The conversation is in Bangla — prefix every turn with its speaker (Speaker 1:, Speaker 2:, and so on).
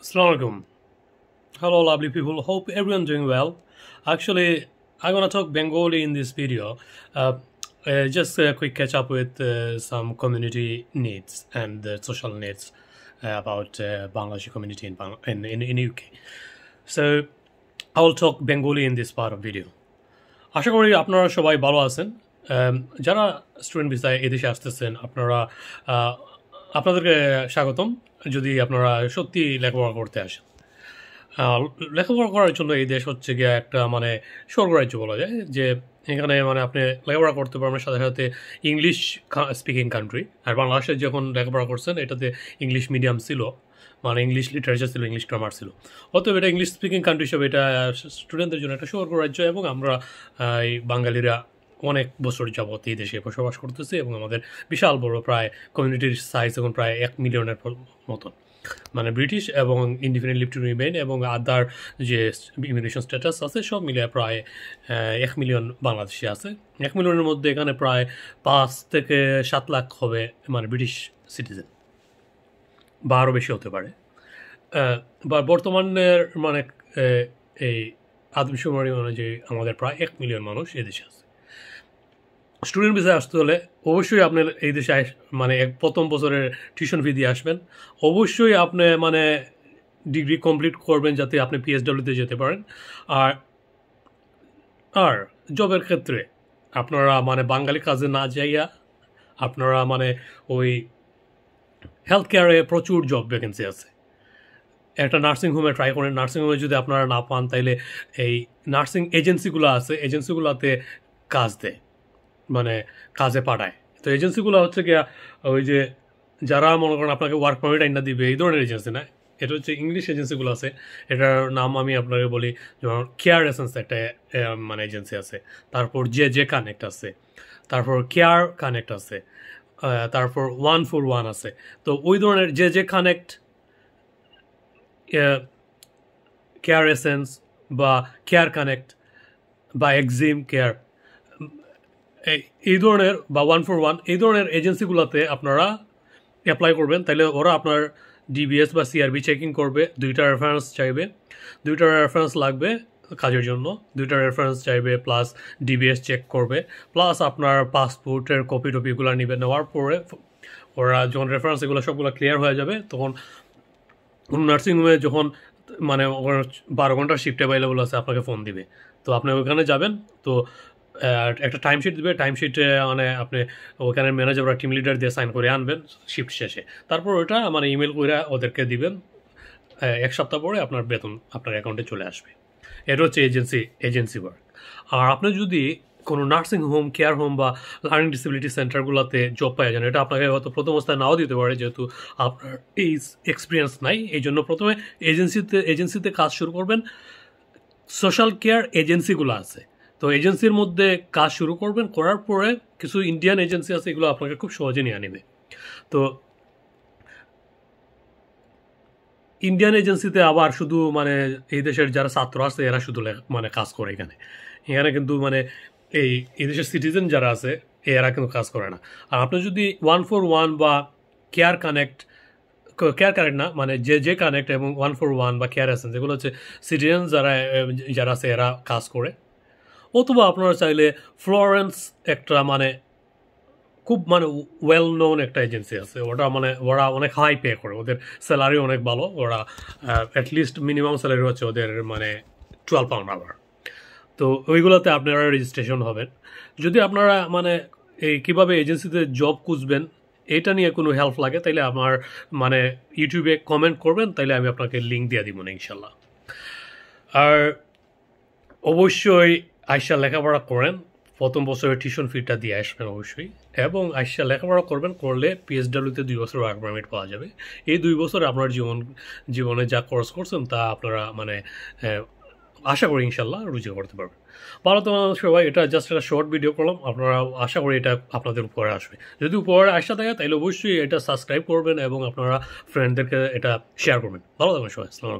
Speaker 1: Assalamualaikum. Hello, lovely people. Hope everyone doing well. Actually, I'm gonna talk Bengali in this video. Uh, uh, just a quick catch up with uh, some community needs and the social needs uh, about uh, Bangladeshi community in, Bang- in, in in UK. So, I will talk Bengali in this part of video. আশা করি আপনারা সবাই ভালো আছেন যারা স্টুডেন্ট ভিসায় এদেশে আসতেছেন আপনারা আপনাদেরকে স্বাগতম যদি আপনারা সত্যি লেখাপড়া করতে আসেন। লেখাপড়া করার জন্য এই দেশ হচ্ছে গিয়ে একটা মানে স্বর্গরাজ্য বলা যায়, যে এখানে মানে আপনি লেখাপড়া করতে পারবেন, সাথে সাথে ইংলিশ স্পিকিং কান্ট্রি আর বাংলাদেশে যখন লেখাপড়া করছেন, এটাতে ইংলিশ মিডিয়াম ছিল মানে ইংলিশ লিটারেচার ছিল, ইংলিশ গ্রামার ছিল। অতএব এটা ইংলিশ স্পিকিং কান্ট্রি হিসেবে এটা স্টুডেন্টদের জন্য একটা স্বর্গরাজ্য এবং আমরা এই বাঙালিরা অনেক বছর যাবত এই দেশে বসবাস করতেছে এবং আমাদের বিশাল বড় প্রায় কমিউনিটির সাইজ এখন প্রায় এক মিলিয়নের মতন। মানে ব্রিটিশ এবং ইন্ডিপেন্ডেন্ট লিভ টু এবং আদার যে ইমিগ্রেশন স্ট্যাটাস আছে, সব মিলিয়ে প্রায় এক মিলিয়ন বাংলাদেশি আছে। এক মিলিয়নের মধ্যে এখানে প্রায় পাঁচ থেকে সাত লাখ হবে মানে ব্রিটিশ সিটিজেন বা আরও বেশি হতে পারে। বা বর্তমানের মানে এই আদমশুমারি অনুযায়ী আমাদের প্রায় এক মিলিয়ন মানুষ এদেশে আছে। স্টুডেন্ট ভিসায় আসতে হলে অবশ্যই আপনার এই দেশে মানে এক প্রথম বছরের টিউশন ফি দিয়ে আসবেন। অবশ্যই আপনি মানে ডিগ্রি কমপ্লিট করবেন যাতে আপনি পিএসডব্লিউতে যেতে পারেন। আর আর জবের ক্ষেত্রে আপনারা মানে বাঙালি কাজে না যাইয়া আপনারা মানে ওই হেলথ কেয়ারে প্রচুর জব ভ্যাকেন্সি আছে। একটা নার্সিং হোমে ট্রাই করেন। নার্সিং হোমে যদি আপনারা না পান, তাইলে এই নার্সিং এজেন্সিগুলো আছে। এজেন্সিগুলোতে কাজ দেয়। মানে কাজে পাঠায়। তো এজেন্সিগুলো হচ্ছে কি ওই যে যারা মনে করেন আপনাকে ওয়ার্ক পারমিট আইনা দিবে, এই ধরনের এজেন্সি না? এটা হচ্ছে ইংলিশ এজেন্সিগুলো আছে। এটার নাম আমি আপনাকে বলি যেমন কেয়ার এসেন্স একটা মানে এজেন্সি আছে। তারপর যে যে কানেক্ট আছে। তারপর কেয়ার কানেক্ট আছে। তারপর ওয়ান ফোর ওয়ান আছে। তো ওই ধরনের যে যে কানেক্ট কেয়ার এসেন্স বা কেয়ার কানেক্ট বা এক্সিম কেয়ার এই- ধরনের বা ওয়ান ফোর ওয়ান এই ধরনের এজেন্সিগুলোতে আপনারা অ্যাপ্লাই করবেন। তাহলে ওরা আপনার ডিবিএস বা সিআরবি চেকিং করবে, দুইটা রেফারেন্স চাইবে। দুইটা রেফারেন্স লাগবে কাজের জন্য। দুইটা রেফারেন্স চাইবে প্লাস ডিবিএস চেক করবে। প্লাস আপনার পাসপোর্টের কপি টপিগুলো নেবে, নেওয়ার পরে ওরা যখন রেফারেন্স এগুলো সবগুলো ক্লিয়ার হয়ে যাবে, তখন নার্সিংহোমে যখন মানে বারো ঘণ্টার শিফট অ্যাভেলেবল আছে, আপনাকে ফোন দিবে। তো আপনি ওখানে যাবেন, তো একটা টাইম শিট দিবে টাইম শিটে মানে আপনি ওখানে ম্যানেজার বা টিম লিডার দিয়ে সাইন করে আনবেন শিফট শেষে। তারপর ওটা মানে ইমেল করে ওদেরকে দিবেন এক সপ্তাহ পরে আপনার বেতন আপনার অ্যাকাউন্টে চলে আসবে। এটা হচ্ছে এজেন্সি এজেন্সি ওয়ার্ক আর আপনি যদি কোনো নার্সিং হোম কেয়ার হোম বা লার্নিং ডিসেবিলিটি সেন্টারগুলোতে জব পাওয়া যান, এটা আপনাকে হয়তো প্রথম অবস্থায় নাও দিতে পারে যেহেতু আপনার এই এক্সপিরিয়েন্স নাই, এই জন্য প্রথমে এজেন্সিতে এজেন্সিতে কাজ শুরু করবেন। সোশ্যাল কেয়ার এজেন্সিগুলো আছে। তো এজেন্সির মধ্যে কাজ শুরু করবেন, করার পরে কিছু ইন্ডিয়ান এজেন্সি আছে, এগুলো আপনাকে খুব সহজে নিয়ে নেবে তো ইন্ডিয়ান এজেন্সিতে আবার শুধু মানে এই দেশের যারা ছাত্র আছে, এরা শুধু মানে কাজ করে এখানে। এখানে কিন্তু মানে এই এই দেশের সিটিজেন যারা আছে, এরা কিন্তু কাজ করে না। আর আপনি যদি ওয়ান ফোর ওয়ান বা কেয়ার কানেক্ট কেয়ার কানেক্ট না মানে যে যে কানেক্ট এবং ওয়ান ফোর ওয়ান বা কেয়ার এসেন্স এগুলো হচ্ছে সিটিজেন যারা যারা আছে, এরা কাজ করে। অথবা আপনারা চাইলে ফ্লোরেন্স একটা মানে খুব মানে ওয়েল নোন একটা এজেন্সি আছে। ওটা মানে ওরা অনেক হাই পে করে। ওদের স্যালারি অনেক ভালো। ওরা অ্যাটলিস্ট মিনিমাম স্যালারি হচ্ছে ওদের মানে টুয়েলভ পাউন্ড আওয়ার তো ওইগুলোতে আপনারা রেজিস্ট্রেশন হবেন। যদি আপনারা মানে এই কীভাবে এজেন্সিতে জব খুঁজবেন, এটা নিয়ে কোনো হেল্প লাগে, তাইলে আমার মানে ইউটিউবে কমেন্ট করবেন, তাইলে আমি আপনাকে লিঙ্ক দিয়ে দিব না ইনশাল্লাহ। আর অবশ্যই আইসা লেখাপড়া করেন, প্রথম বছরের টিউশন ফিটা দিয়ে আসবেন অবশ্যই, এবং আইসা লেখাপড়া করবেন, করলে পিএসডাব্লিউতে দুই বছর ওয়ার্ক পারমিট পাওয়া যাবে। এই দুই বছর আপনার জীবন, জীবনে যা কোর্স করছেন তা আপনারা মানে আশা করি ইনশাল্লাহ রুজি করতে পারবেন। ভালো তো সবাই, এটা জাস্ট একটা শর্ট ভিডিও করলাম, আপনারা আশা করি এটা আপনাদের উপরে আসবে। যদি উপরে আসা থাকে, তাহলে অবশ্যই এটা সাবস্ক্রাইব করবেন এবং আপনারা ফ্রেন্ডদেরকে এটা শেয়ার করবেন। ভালো থাকবেন সবাই, আসসালামু